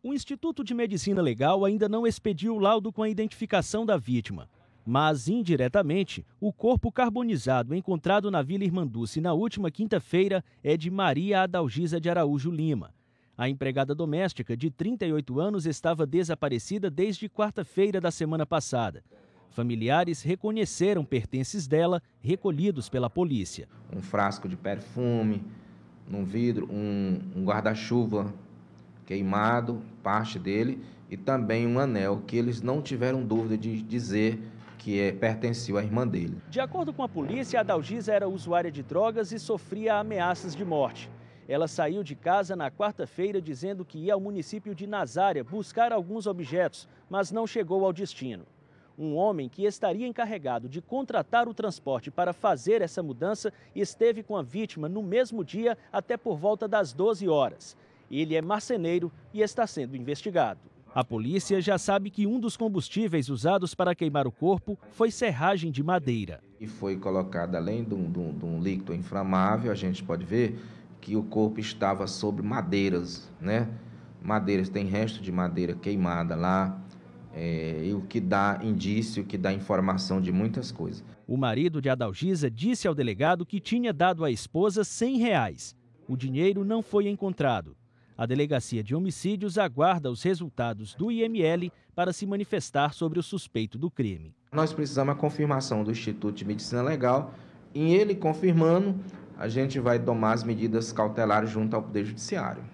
O Instituto de Medicina Legal ainda não expediu o laudo com a identificação da vítima. Mas, indiretamente, o corpo carbonizado encontrado na Vila Irmanduce na última quinta-feira é de Maria Adalgisa de Araújo Lima. A empregada doméstica, de 38 anos, estava desaparecida desde quarta-feira da semana passada. Familiares reconheceram pertences dela recolhidos pela polícia. Um frasco de perfume, num vidro, um, um guarda-chuva queimado, parte dele, e também um anel que eles não tiveram dúvida de dizer que é, pertencia à irmã dele. De acordo com a polícia, a Dalgisa era usuária de drogas e sofria ameaças de morte. Ela saiu de casa na quarta-feira dizendo que ia ao município de Nazária buscar alguns objetos, mas não chegou ao destino. Um homem que estaria encarregado de contratar o transporte para fazer essa mudança esteve com a vítima no mesmo dia até por volta das 12 horas. Ele é marceneiro e está sendo investigado. A polícia já sabe que um dos combustíveis usados para queimar o corpo foi serragem de madeira. E foi colocado, além de um, de, um, de um, líquido inflamável, a gente pode ver que o corpo estava sobre madeiras, né? Madeiras, tem resto de madeira queimada lá, é, e o que dá indício, que dá informação de muitas coisas. O marido de Adalgisa disse ao delegado que tinha dado à esposa 100 reais. O dinheiro não foi encontrado. A Delegacia de Homicídios aguarda os resultados do IML para se manifestar sobre o suspeito do crime. Nós precisamos a confirmação do Instituto de Medicina Legal. Em ele confirmando, a gente vai tomar as medidas cautelares junto ao Poder Judiciário.